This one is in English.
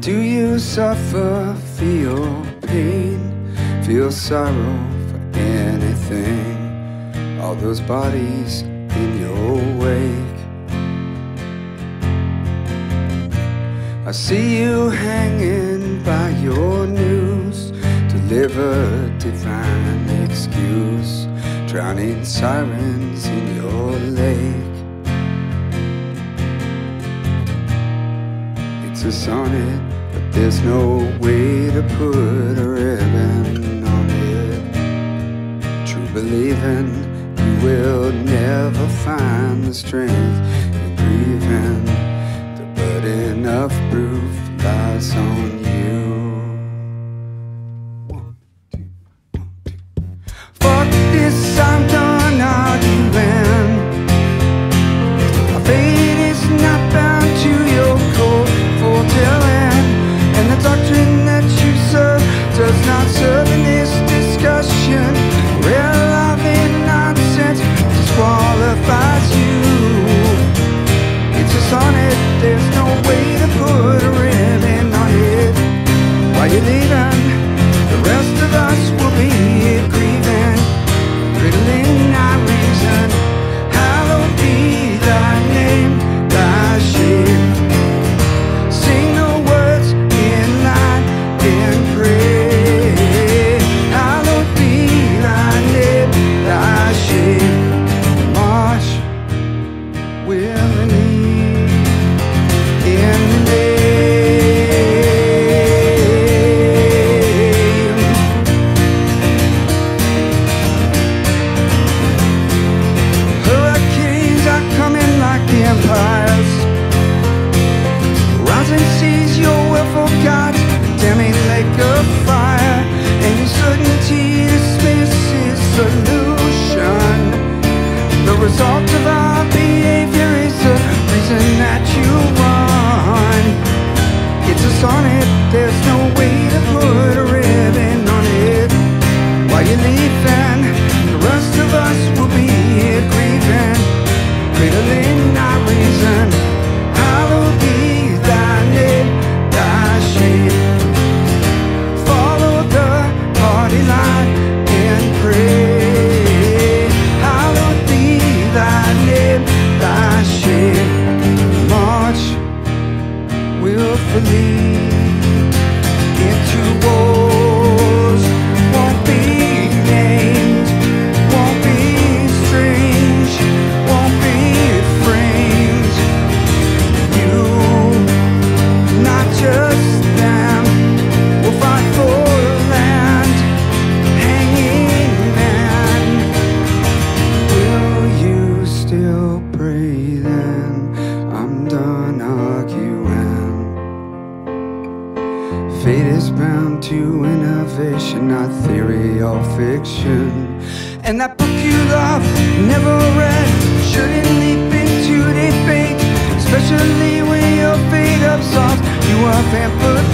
Do you suffer, feel pain, feel sorrow for anything? All those bodies in your wake. I see you hanging by your news, deliver divine excuse, drowning sirens in your lake. It's a sonnet, there's no way to put a ribbon on it. True believing you will never find the strength in grieving. The burden of proof lies on While you're the rest of us will be You're leaving, the rest of us will be here grieving, cradling our reason. Hallowed be thy name, thy. Follow the party line and pray. Hallowed be thy name, thy. March willfully into wars. Bound to innovation, not theory or fiction. And that book you love, never read, shouldn't leap into debate, especially when your fate absolves. You are pampered